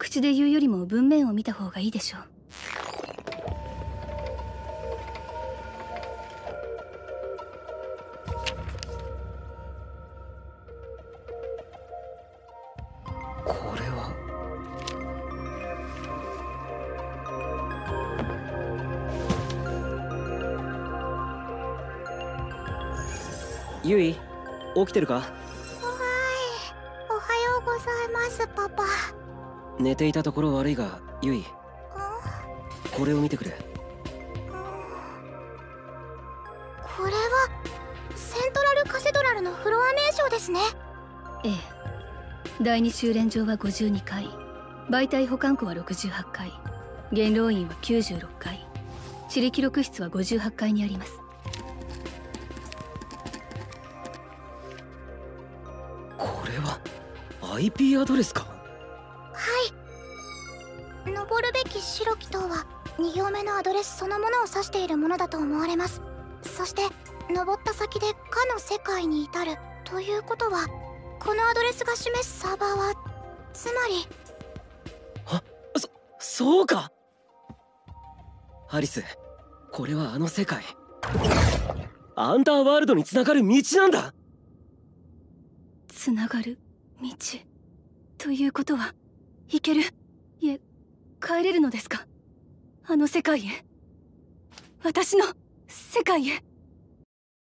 口で言うよりも文面を見た方がいいでしょう。これは。ゆい起きてるか？はい。おはようございますパパ寝ていたところ悪いがゆいこれを見てくれ。これはセントラルカセドラルのフロア名称ですね。ええ。第二修練場は52回媒体保管庫は68階。元老院は96階。地理記録室は58階にあります。これは IP アドレスかはい登るべき白き塔は2行目のアドレスそのものを指しているものだと思われます。そして登った先でかの世界に至るということはこのアドレスが示すサーバーはつまりそうか。アリスこれはあの世界。アンダーワールドにつながる道なんだ。つながる道ということは行ける。いえ帰れるのですか？あの世界へ。私の世界へ。